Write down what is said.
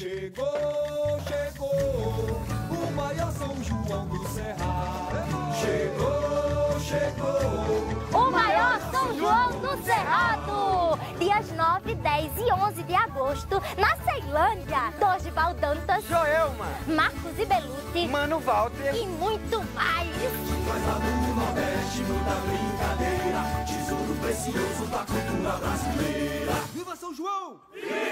Chegou, chegou, o maior São João do Cerrado. Chegou, chegou, O maior São João do Cerrado! Dias 9, 10 e 11 de agosto, na Ceilândia. Doge Baldantas, Joelma, Marcos e Beluti, Mano Walter. e muito mais. nós lá do Nordeste, muita brincadeira. Tesouro precioso da cultura brasileira. Viva São João! Viva!